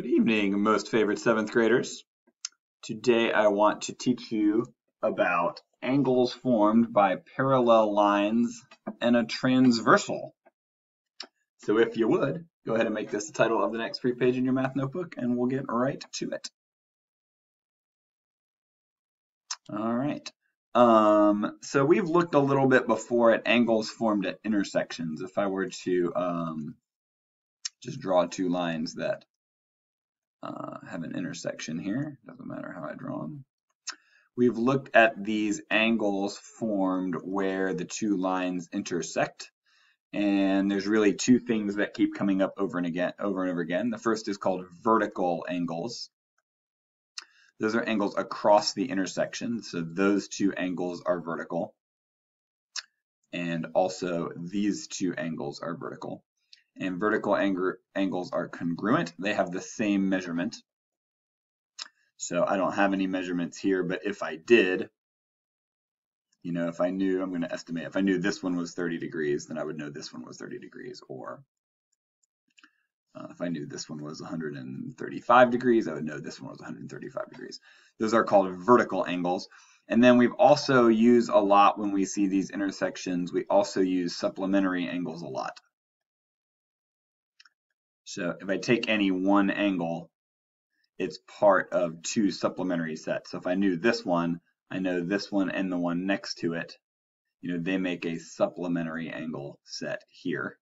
Good evening, most favorite seventh graders. Today I want to teach you about angles formed by parallel lines and a transversal. So if you would, go ahead and make this the title of the next free page in your math notebook and we'll get right to it. All right. Um, so we've looked a little bit before at angles formed at intersections. If I were to um, just draw two lines that uh, have an intersection here. Doesn't matter how I draw them. We've looked at these angles formed where the two lines intersect. And there's really two things that keep coming up over and again, over and over again. The first is called vertical angles. Those are angles across the intersection. So those two angles are vertical. And also these two angles are vertical and vertical ang angles are congruent. They have the same measurement. So I don't have any measurements here, but if I did, you know, if I knew, I'm going to estimate, if I knew this one was 30 degrees, then I would know this one was 30 degrees. Or uh, if I knew this one was 135 degrees, I would know this one was 135 degrees. Those are called vertical angles. And then we've also used a lot when we see these intersections, we also use supplementary angles a lot. So if I take any one angle, it's part of two supplementary sets. So if I knew this one, I know this one and the one next to it, you know, they make a supplementary angle set here.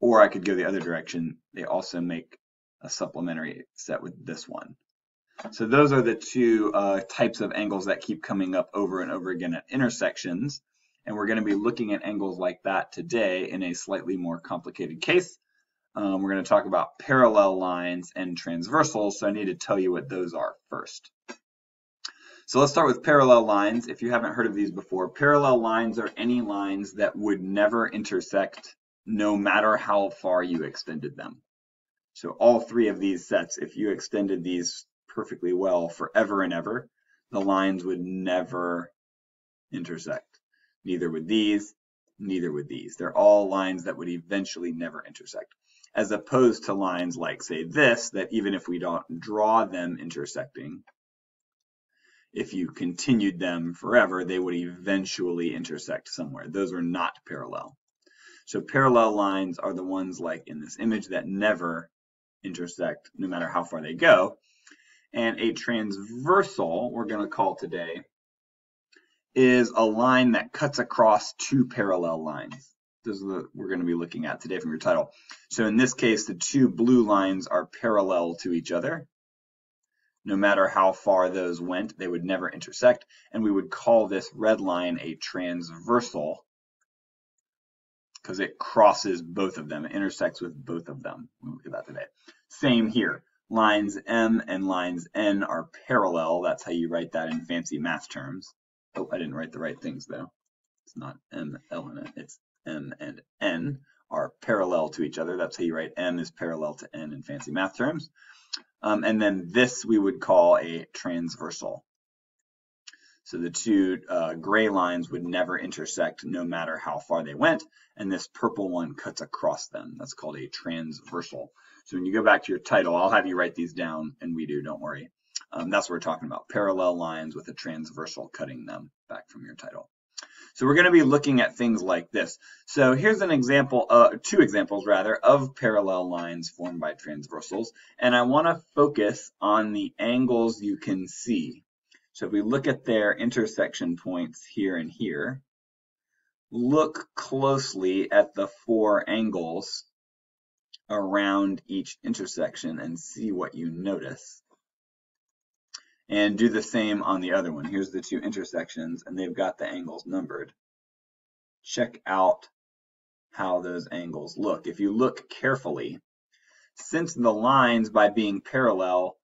Or I could go the other direction. They also make a supplementary set with this one. So those are the two uh, types of angles that keep coming up over and over again at intersections. And we're going to be looking at angles like that today in a slightly more complicated case. Um, we're going to talk about parallel lines and transversals, so I need to tell you what those are first. So let's start with parallel lines. If you haven't heard of these before, parallel lines are any lines that would never intersect no matter how far you extended them. So all three of these sets, if you extended these perfectly well forever and ever, the lines would never intersect. Neither would these, neither would these. They're all lines that would eventually never intersect as opposed to lines like, say, this, that even if we don't draw them intersecting, if you continued them forever, they would eventually intersect somewhere. Those are not parallel. So parallel lines are the ones like in this image that never intersect no matter how far they go. And a transversal, we're going to call today, is a line that cuts across two parallel lines. This is what we're going to be looking at today from your title. So in this case, the two blue lines are parallel to each other. No matter how far those went, they would never intersect. And we would call this red line a transversal because it crosses both of them. It intersects with both of them. We'll look at that today. Same here. Lines M and lines N are parallel. That's how you write that in fancy math terms. Oh, I didn't write the right things though. It's not M, L in it. It's M and N are parallel to each other. That's how you write M is parallel to N in fancy math terms. Um, and then this we would call a transversal. So the two uh, gray lines would never intersect no matter how far they went, and this purple one cuts across them. That's called a transversal. So when you go back to your title, I'll have you write these down, and we do, don't worry. Um, that's what we're talking about, parallel lines with a transversal cutting them back from your title. So we're going to be looking at things like this. So here's an example, uh, two examples rather, of parallel lines formed by transversals. And I want to focus on the angles you can see. So if we look at their intersection points here and here, look closely at the four angles around each intersection and see what you notice and do the same on the other one. Here's the two intersections and they've got the angles numbered. Check out how those angles look. If you look carefully, since the lines by being parallel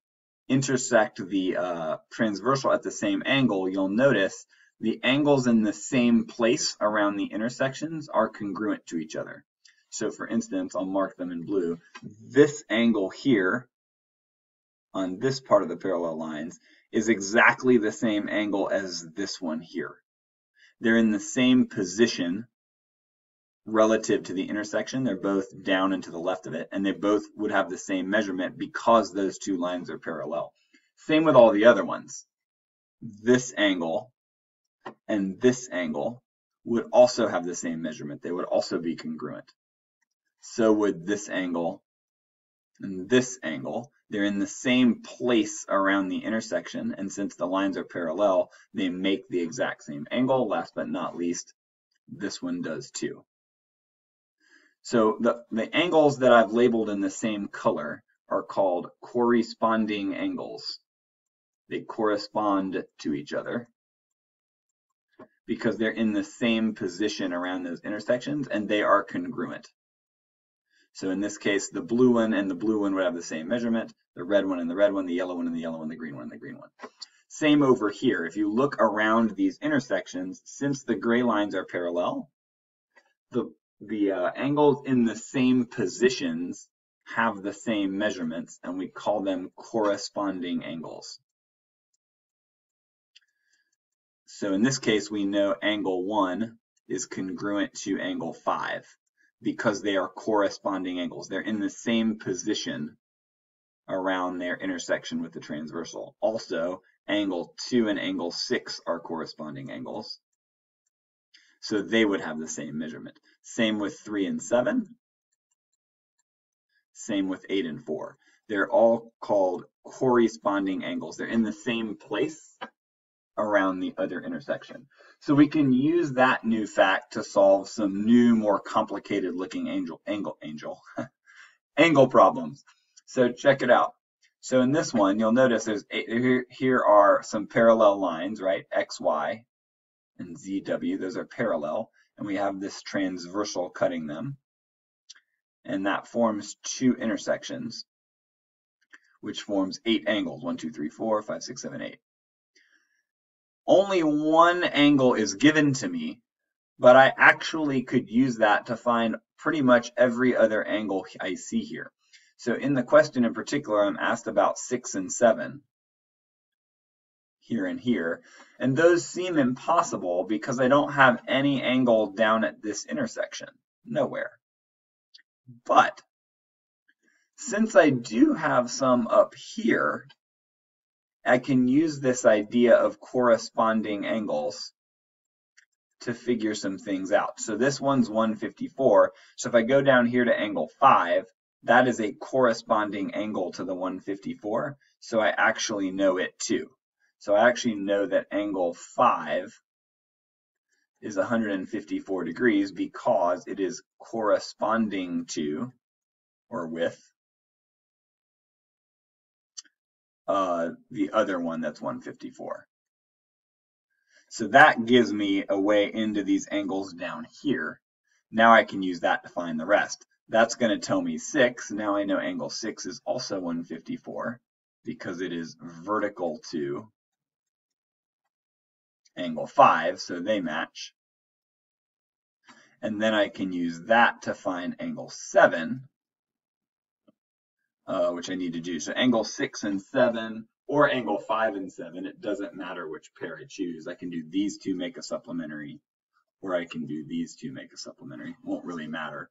intersect the uh, transversal at the same angle, you'll notice the angles in the same place around the intersections are congruent to each other. So for instance, I'll mark them in blue. This angle here on this part of the parallel lines is exactly the same angle as this one here. They're in the same position relative to the intersection. They're both down and to the left of it, and they both would have the same measurement because those two lines are parallel. Same with all the other ones. This angle and this angle would also have the same measurement. They would also be congruent. So would this angle and this angle. They're in the same place around the intersection, and since the lines are parallel, they make the exact same angle. Last but not least, this one does too. So the, the angles that I've labeled in the same color are called corresponding angles. They correspond to each other because they're in the same position around those intersections and they are congruent. So in this case, the blue one and the blue one would have the same measurement, the red one and the red one, the yellow one and the yellow one, the green one and the green one. Same over here. If you look around these intersections, since the gray lines are parallel, the, the uh, angles in the same positions have the same measurements, and we call them corresponding angles. So in this case, we know angle 1 is congruent to angle 5 because they are corresponding angles. They're in the same position around their intersection with the transversal. Also, angle 2 and angle 6 are corresponding angles. So they would have the same measurement. Same with 3 and 7. Same with 8 and 4. They're all called corresponding angles. They're in the same place around the other intersection. So we can use that new fact to solve some new, more complicated looking angel, angle, angel, angle problems. So check it out. So in this one, you'll notice there's eh, here, here are some parallel lines, right? X, Y, and ZW, those are parallel. And we have this transversal cutting them. And that forms two intersections, which forms eight angles, one, two, three, four, five, six, seven, eight only one angle is given to me, but I actually could use that to find pretty much every other angle I see here. So in the question in particular, I'm asked about six and seven, here and here, and those seem impossible because I don't have any angle down at this intersection, nowhere. But since I do have some up here, I can use this idea of corresponding angles to figure some things out. So this one's 154. So if I go down here to angle 5, that is a corresponding angle to the 154. So I actually know it too. So I actually know that angle 5 is 154 degrees because it is corresponding to or with uh, the other one that's 154. So that gives me a way into these angles down here. Now I can use that to find the rest. That's going to tell me 6. Now I know angle 6 is also 154 because it is vertical to angle 5, so they match. And then I can use that to find angle 7, uh, which I need to do. So angle six and seven or angle five and seven, it doesn't matter which pair I choose. I can do these two make a supplementary or I can do these two make a supplementary. Won't really matter.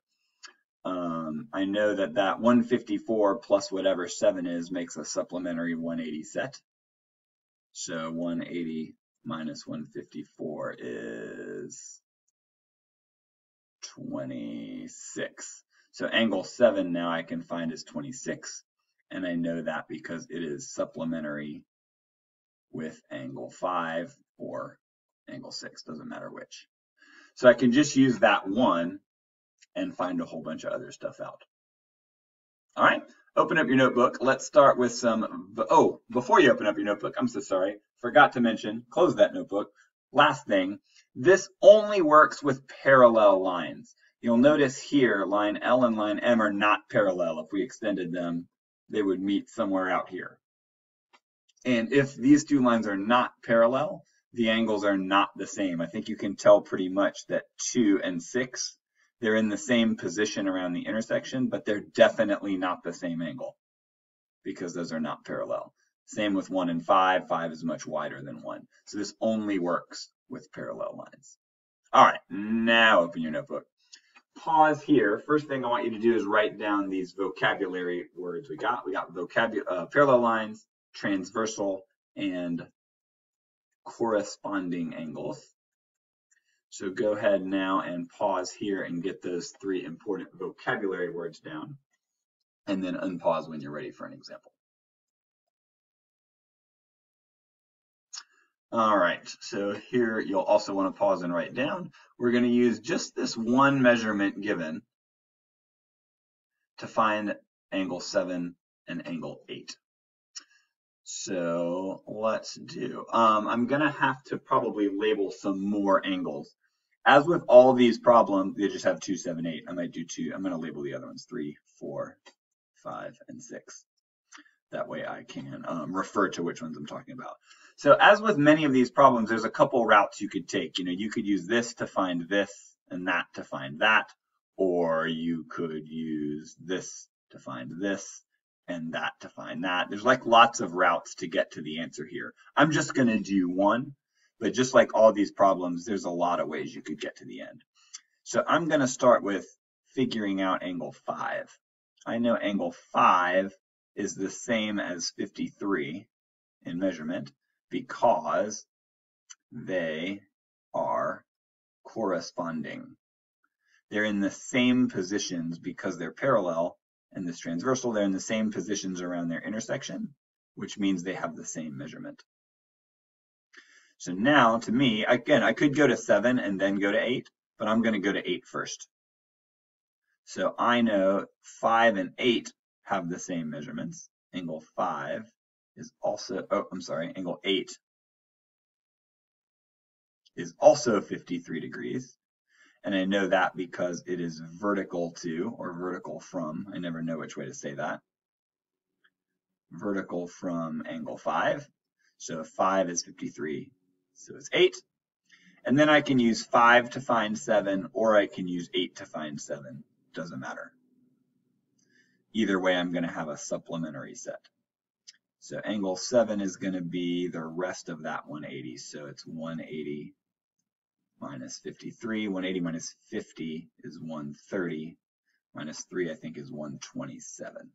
Um, I know that that 154 plus whatever 7 is makes a supplementary 180 set. So 180 minus 154 is 26. So angle 7 now I can find is 26, and I know that because it is supplementary with angle 5 or angle 6, doesn't matter which. So I can just use that one and find a whole bunch of other stuff out. All right, open up your notebook. Let's start with some, oh, before you open up your notebook, I'm so sorry, forgot to mention, close that notebook. Last thing, this only works with parallel lines. You'll notice here line L and line M are not parallel. If we extended them, they would meet somewhere out here. And if these two lines are not parallel, the angles are not the same. I think you can tell pretty much that 2 and 6, they're in the same position around the intersection, but they're definitely not the same angle because those are not parallel. Same with 1 and 5. 5 is much wider than 1. So this only works with parallel lines. All right, now open your notebook. Pause here. First thing I want you to do is write down these vocabulary words we got. We got vocabulary, uh, parallel lines, transversal, and corresponding angles. So go ahead now and pause here and get those three important vocabulary words down, and then unpause when you're ready for an example. All right, so here you'll also want to pause and write down. We're going to use just this one measurement given to find angle 7 and angle 8. So let's do, um, I'm going to have to probably label some more angles. As with all these problems, they just have 2, 7, 8. I might do 2. I'm going to label the other ones 3, 4, 5, and 6. That way I can um, refer to which ones I'm talking about. So as with many of these problems, there's a couple routes you could take. You know, you could use this to find this and that to find that, or you could use this to find this and that to find that. There's like lots of routes to get to the answer here. I'm just going to do one, but just like all these problems, there's a lot of ways you could get to the end. So I'm going to start with figuring out angle 5. I know angle 5 is the same as 53 in measurement because they are corresponding. They're in the same positions because they're parallel and this transversal, they're in the same positions around their intersection, which means they have the same measurement. So now to me, again, I could go to seven and then go to eight, but I'm going to go to eight first. So I know five and eight have the same measurements. Angle five is also, oh, I'm sorry, angle 8 is also 53 degrees. And I know that because it is vertical to, or vertical from, I never know which way to say that, vertical from angle 5. So 5 is 53, so it's 8. And then I can use 5 to find 7, or I can use 8 to find 7. Doesn't matter. Either way, I'm going to have a supplementary set. So angle 7 is going to be the rest of that 180. So it's 180 minus 53. 180 minus 50 is 130. Minus 3, I think, is 127.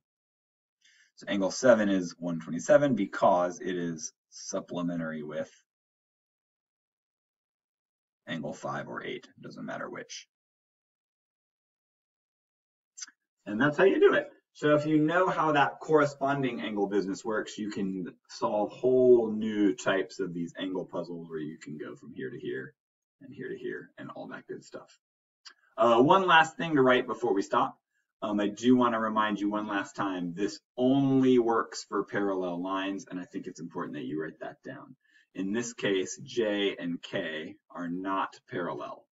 So angle 7 is 127 because it is supplementary with angle 5 or 8. Doesn't matter which. And that's how you do it. So if you know how that corresponding angle business works, you can solve whole new types of these angle puzzles where you can go from here to here and here to here and all that good stuff. Uh, one last thing to write before we stop. Um, I do want to remind you one last time, this only works for parallel lines, and I think it's important that you write that down. In this case, J and K are not parallel.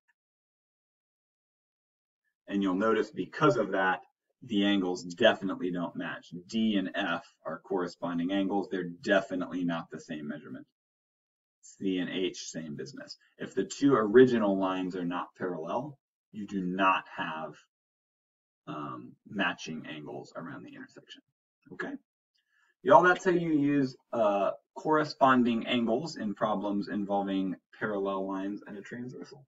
And you'll notice because of that, the angles definitely don't match. D and F are corresponding angles. They're definitely not the same measurement. C and H, same business. If the two original lines are not parallel, you do not have um, matching angles around the intersection. Okay? Y'all, that's how you use uh, corresponding angles in problems involving parallel lines and a transversal.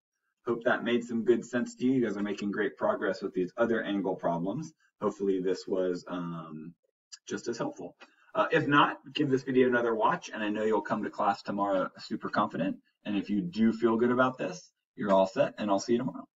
Hope that made some good sense to you. You guys are making great progress with these other angle problems. Hopefully this was um, just as helpful. Uh, if not, give this video another watch, and I know you'll come to class tomorrow super confident. And if you do feel good about this, you're all set, and I'll see you tomorrow.